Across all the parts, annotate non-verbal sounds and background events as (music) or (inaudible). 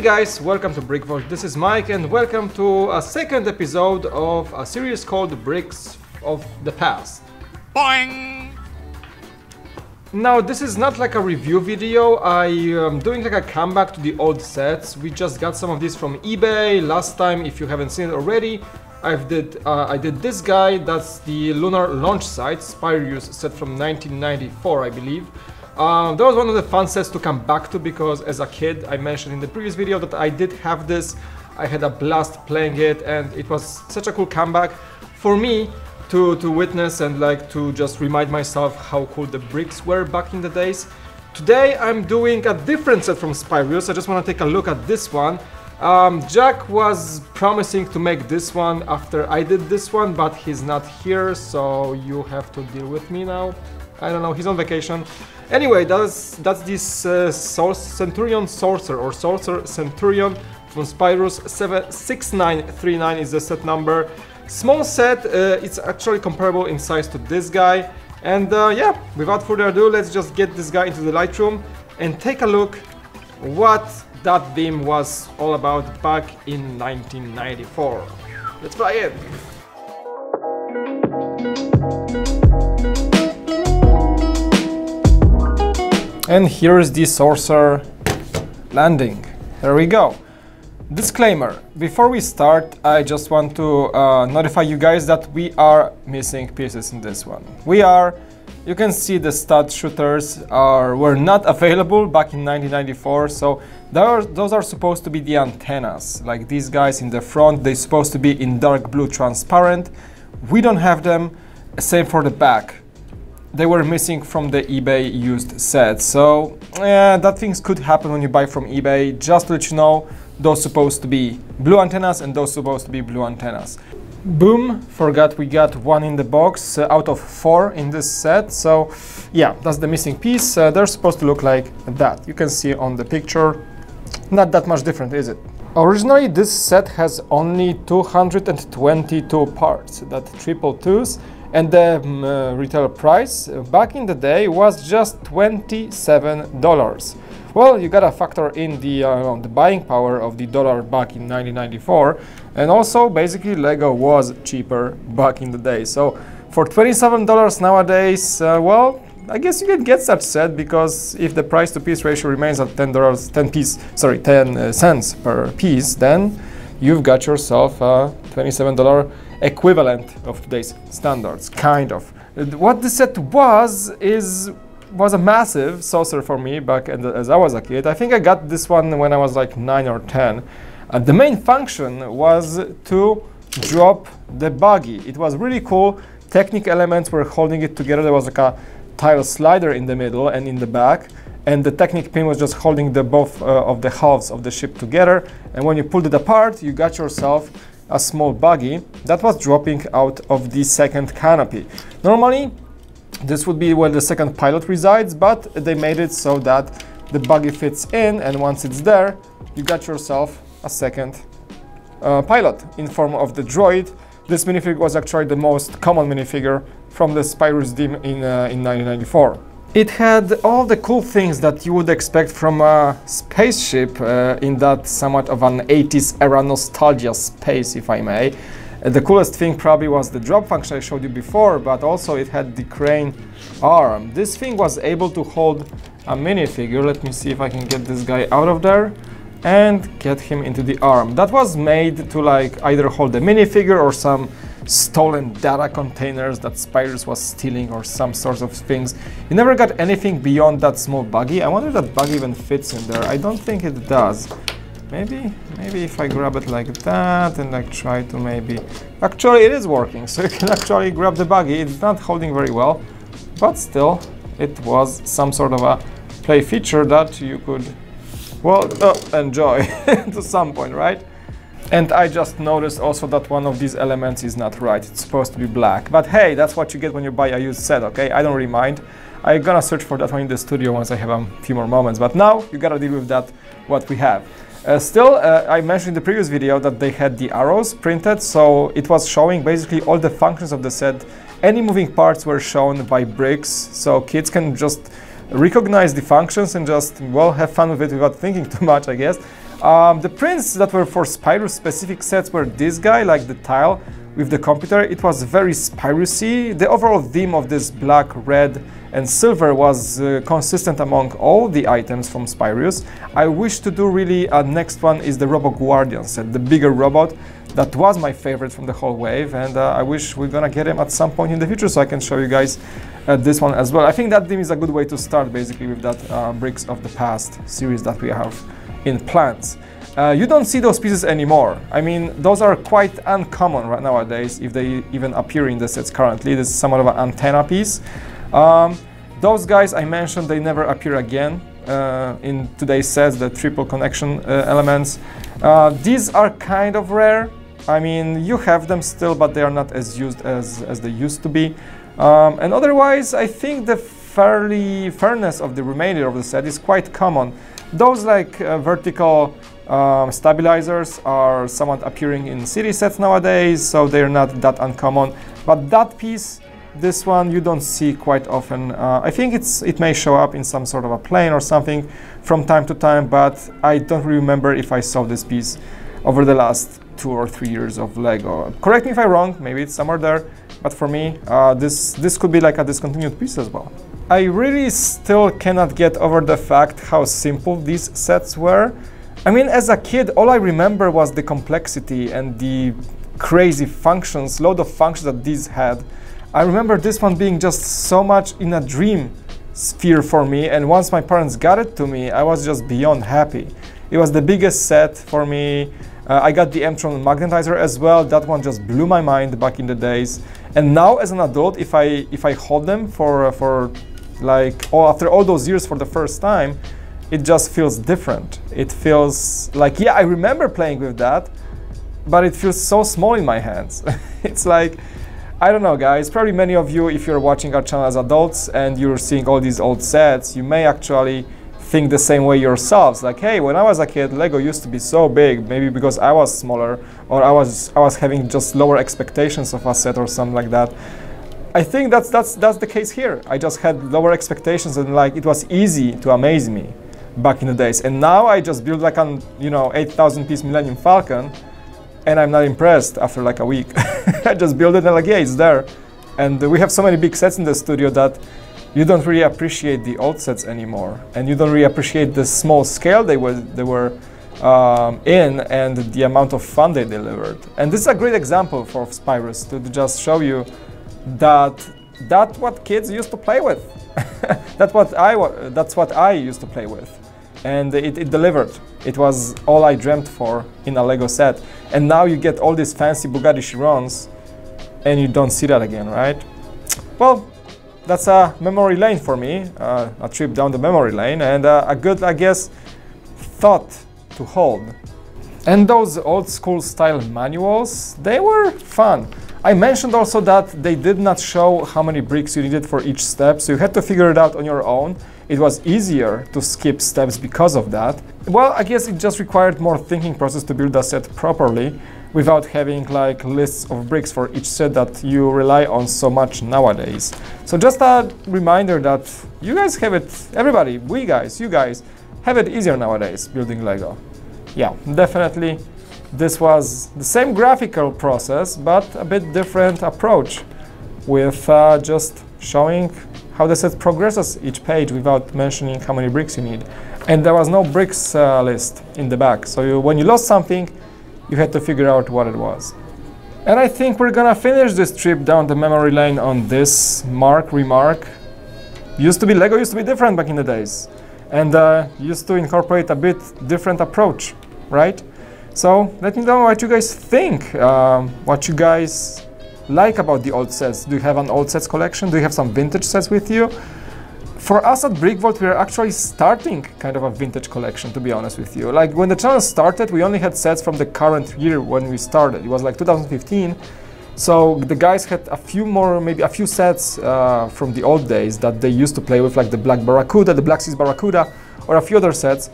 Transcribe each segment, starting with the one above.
Hey guys, welcome to BrickVault. This is Mike and welcome to a second episode of a series called Bricks of the Past. Boing! Now this is not like a review video, I am doing like a comeback to the old sets. We just got some of these from eBay last time, if you haven't seen it already. I've did, uh, I did this guy, that's the Lunar Launch Site, Spyrius set from 1994 I believe. Uh, that was one of the fun sets to come back to because as a kid, I mentioned in the previous video that I did have this. I had a blast playing it and it was such a cool comeback for me to, to witness and like to just remind myself how cool the bricks were back in the days. Today I'm doing a different set from Spyrius. I just want to take a look at this one. Um, Jack was promising to make this one after I did this one, but he's not here, so you have to deal with me now. I don't know, he's on vacation. Anyway, that's that's this uh, Centurion Saucer or Saucer Centurion from Spyrius 6939 is the set number. Small set, uh, it's actually comparable in size to this guy. And uh, yeah, without further ado, let's just get this guy into the Lightroom and take a look what that beam was all about back in 1994. Let's fly it! And here is the Saucer landing. There we go. Disclaimer, before we start, I just want to uh, notify you guys that we are missing pieces in this one. We are, you can see the stud shooters are were not available back in 1994, so those are supposed to be the antennas. Like these guys in the front, they're supposed to be in dark blue transparent. We don't have them, same for the back they were missing from the eBay used set. So yeah, that things could happen when you buy from eBay. Just to let you know, those supposed to be blue antennas and those supposed to be blue antennas. Boom, forgot we got one in the box uh, out of four in this set. So yeah, that's the missing piece. Uh, they're supposed to look like that. You can see on the picture, not that much different, is it? Originally, this set has only 222 parts, that triple twos, and the um, retail price uh, back in the day was just $27. Well, you gotta factor in the, uh, the buying power of the dollar back in 1994, and also basically Lego was cheaper back in the day. So for $27 nowadays, uh, well, I guess you can get such set because if the price to piece ratio remains at ten dollars, ten piece, sorry, ten uh, cents per piece, then you've got yourself a twenty-seven dollar equivalent of today's standards, kind of. What the set was is was a massive saucer for me back the, as I was a kid. I think I got this one when I was like 9 or 10. Uh, the main function was to drop the buggy. It was really cool. Technic elements were holding it together. There was like a tile slider in the middle and in the back. And the Technic pin was just holding the both uh, of the halves of the ship together. And when you pulled it apart, you got yourself a small buggy that was dropping out of the second canopy. Normally, this would be where the second pilot resides, but they made it so that the buggy fits in, and once it's there, you got yourself a second uh, pilot in form of the droid. This minifigure was actually the most common minifigure from the Spyrius Dim in, uh, in 1994. It had all the cool things that you would expect from a spaceship uh, in that somewhat of an 80s era nostalgia space, if I may. Uh, the coolest thing probably was the drop function I showed you before, but also it had the crane arm. This thing was able to hold a minifigure. Let me see if I can get this guy out of there and get him into the arm. That was made to like either hold a minifigure or some stolen data containers that Spyrius was stealing or some sorts of things. You never got anything beyond that small buggy. I wonder if that buggy even fits in there. I don't think it does. Maybe, maybe if I grab it like that and like try to maybe... Actually, it is working, so (laughs) you can actually grab the buggy. It's not holding very well, but still, it was some sort of a play feature that you could, well, uh, enjoy (laughs) to some point, right? And I just noticed also that one of these elements is not right. It's supposed to be black. But hey, that's what you get when you buy a used set, okay? I don't really mind. I'm gonna search for that one in the studio once I have a few more moments. But now you gotta deal with that, what we have. Uh, still, uh, I mentioned in the previous video that they had the arrows printed, so it was showing basically all the functions of the set. Any moving parts were shown by bricks, so kids can just recognize the functions and just, well, have fun with it without thinking (laughs) too much, I guess. Um, the prints that were for Spyro specific sets were this guy, like the tile with the computer. It was very Spyrusy. The overall theme of this black, red, and silver was uh, consistent among all the items from Spyrius. I wish to do really a next one is the Robo Guardian set, the bigger robot that was my favorite from the whole wave and uh, I wish we're gonna get him at some point in the future so I can show you guys uh, this one as well. I think that theme is a good way to start basically with that uh, Bricks of the Past series that we have in plants. Uh, you don't see those pieces anymore. I mean, those are quite uncommon right nowadays if they even appear in the sets currently. This is somewhat of an antenna piece. Um, those guys I mentioned, they never appear again uh, in today's sets, the triple connection uh, elements. Uh, these are kind of rare. I mean, you have them still, but they are not as used as, as they used to be. Um, and otherwise, I think the fairly fairness of the remainder of the set is quite common. Those like uh, vertical um, stabilizers are somewhat appearing in city sets nowadays, so they're not that uncommon. But that piece this one you don't see quite often. Uh, I think it's it may show up in some sort of a plane or something from time to time, but I don't remember if I saw this piece over the last two or three years of Lego. Correct me if I'm wrong, maybe it's somewhere there, but for me, uh, this, this could be like a discontinued piece as well. I really still cannot get over the fact how simple these sets were. I mean, as a kid, all I remember was the complexity and the crazy functions, load of functions that these had. I remember this one being just so much in a dream sphere for me and once my parents got it to me I was just beyond happy. It was the biggest set for me. Uh, I got the M-Tron magnetizer as well. That one just blew my mind back in the days. And now as an adult, if I if I hold them for uh, for like oh, after all those years for the first time, it just feels different. It feels like yeah, I remember playing with that, but it feels so small in my hands. (laughs) it's like I don't know guys, probably many of you if you're watching our channel as adults and you're seeing all these old sets, you may actually think the same way yourselves. Like, hey, when I was a kid, Lego used to be so big, maybe because I was smaller or I was I was having just lower expectations of a set or something like that. I think that's that's that's the case here. I just had lower expectations and like it was easy to amaze me back in the days. And now I just build like an you know 8,000 piece Millennium Falcon and I'm not impressed after like a week. (laughs) I just build it and like, yeah, it's there. And we have so many big sets in the studio that you don't really appreciate the old sets anymore. And you don't really appreciate the small scale they were, they were um, in and the amount of fun they delivered. And this is a great example for Spyrius to just show you that that's what kids used to play with. (laughs) that's what I that's what I used to play with and it, it, delivered. It was all I dreamt for in a Lego set. And now you get all these fancy Bugatti Chirons and you don't see that again, right? Well, that's a memory lane for me, uh, a trip down the memory lane and uh, a good, I guess, thought to hold. And those old school style manuals, they were fun. I mentioned also that they did not show how many bricks you needed for each step, so you had to figure it out on your own. It was easier to skip steps because of that. Well, I guess it just required more thinking process to build a set properly without having like lists of bricks for each set that you rely on so much nowadays. So just a reminder that you guys have it, everybody, we guys, you guys, have it easier nowadays building Lego. Yeah, definitely this was the same graphical process, but a bit different approach with uh, just showing how the set progresses each page without mentioning how many bricks you need. And there was no bricks uh, list in the back, so you, when you lost something, you had to figure out what it was. And I think we're gonna finish this trip down the memory lane on this mark remark. Used to be Lego used to be different back in the days, and uh, used to incorporate a bit different approach, right? So let me know what you guys think, um, what you guys like about the old sets. Do you have an old sets collection? Do you have some vintage sets with you? For us at Brickvault, we are actually starting kind of a vintage collection, to be honest with you. Like when the channel started, we only had sets from the current year when we started. It was like 2015. So the guys had a few more, maybe a few sets uh, from the old days that they used to play with, like the Black Barracuda, the Black Seas Barracuda, or a few other sets.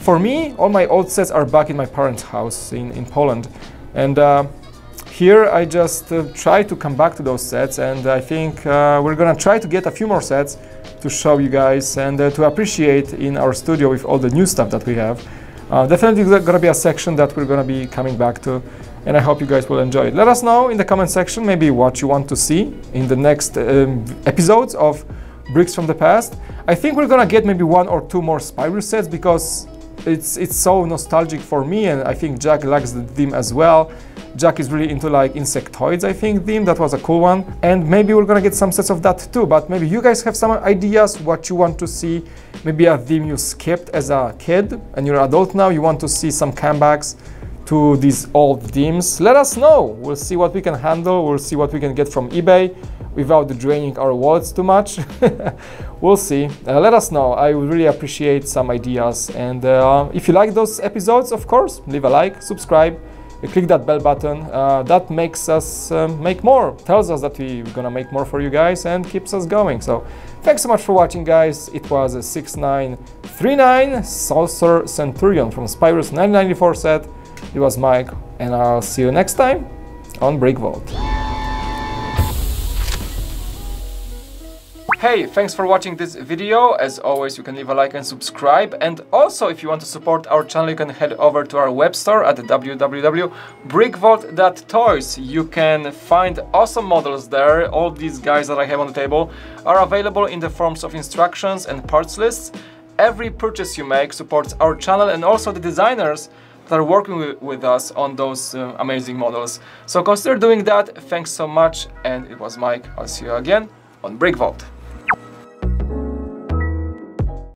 For me, all my old sets are back in my parents' house in, in Poland. And uh, here I just uh, try to come back to those sets and I think uh, we're gonna try to get a few more sets to show you guys and uh, to appreciate in our studio with all the new stuff that we have. Uh, definitely gonna be a section that we're gonna be coming back to and I hope you guys will enjoy it. Let us know in the comment section maybe what you want to see in the next um, episodes of Bricks from the Past. I think we're gonna get maybe one or two more Spyro sets because it's it's so nostalgic for me and I think Jack likes the theme as well. Jack is really into like insectoids, I think, theme. That was a cool one. And maybe we're gonna get some sets of that too, but maybe you guys have some ideas what you want to see. Maybe a theme you skipped as a kid and you're an adult now, you want to see some comebacks to these old themes. Let us know. We'll see what we can handle. We'll see what we can get from eBay without draining our wallets too much. (laughs) we'll see. Uh, let us know. I would really appreciate some ideas. And uh, if you like those episodes, of course, leave a like, subscribe, uh, click that bell button. Uh, that makes us um, make more, tells us that we're gonna make more for you guys and keeps us going. So thanks so much for watching, guys. It was a 6939 Saucer Centurion from Spyrius 1994 set. It was Mike, and I'll see you next time on Brick Vault. Hey, thanks for watching this video. As always, you can leave a like and subscribe. And also, if you want to support our channel, you can head over to our web store at www.brickvault.toys. You can find awesome models there. All these guys that I have on the table are available in the forms of instructions and parts lists. Every purchase you make supports our channel and also the designers that are working with, us on those uh, amazing models. So consider doing that. Thanks so much. And it was Mike. I'll see you again on Brick Vault.